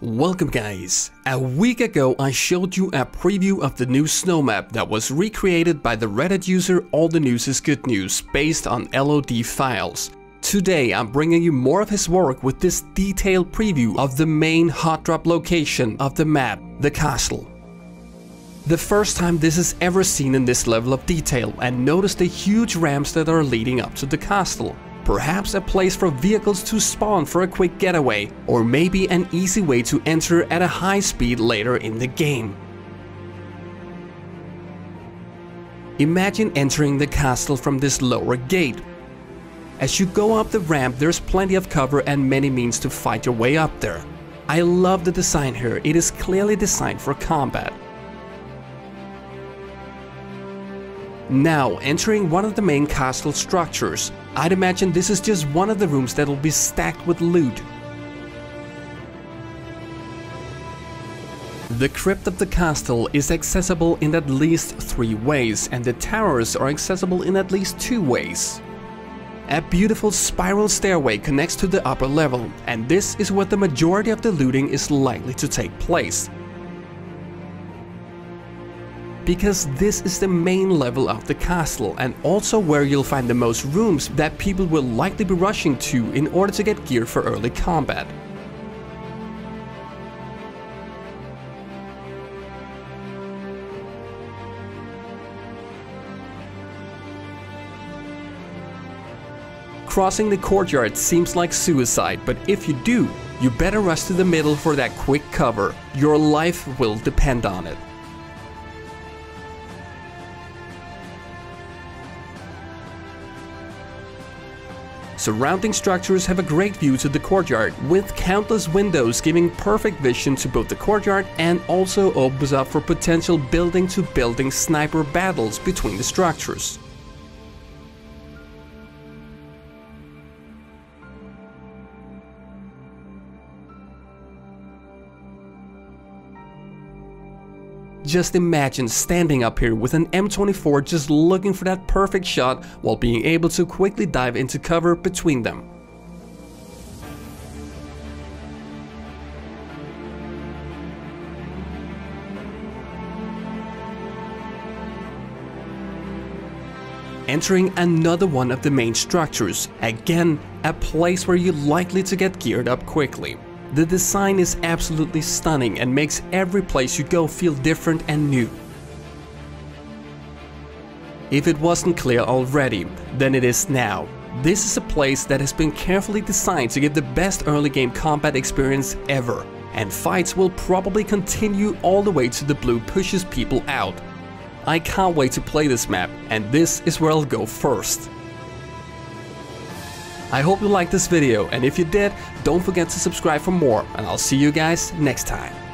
Welcome guys! A week ago I showed you a preview of the new snow map that was recreated by the Reddit user All the News is Good News based on LOD files. Today I'm bringing you more of his work with this detailed preview of the main hot drop location of the map, the castle. The first time this is ever seen in this level of detail and notice the huge ramps that are leading up to the castle. Perhaps a place for vehicles to spawn for a quick getaway, or maybe an easy way to enter at a high speed later in the game. Imagine entering the castle from this lower gate. As you go up the ramp there's plenty of cover and many means to fight your way up there. I love the design here, it is clearly designed for combat. Now, entering one of the main castle structures, I'd imagine this is just one of the rooms that'll be stacked with loot. The crypt of the castle is accessible in at least three ways, and the towers are accessible in at least two ways. A beautiful spiral stairway connects to the upper level, and this is where the majority of the looting is likely to take place because this is the main level of the castle and also where you'll find the most rooms that people will likely be rushing to in order to get gear for early combat. Crossing the courtyard seems like suicide, but if you do, you better rush to the middle for that quick cover. Your life will depend on it. Surrounding structures have a great view to the courtyard, with countless windows giving perfect vision to both the courtyard and also opens up for potential building to building sniper battles between the structures. Just imagine standing up here with an M24 just looking for that perfect shot while being able to quickly dive into cover between them. entering another one of the main structures, again a place where you're likely to get geared up quickly. The design is absolutely stunning and makes every place you go feel different and new. If it wasn't clear already, then it is now. This is a place that has been carefully designed to give the best early game combat experience ever, and fights will probably continue all the way to the blue pushes people out. I can't wait to play this map, and this is where I'll go first. I hope you liked this video and if you did, don't forget to subscribe for more and I'll see you guys next time.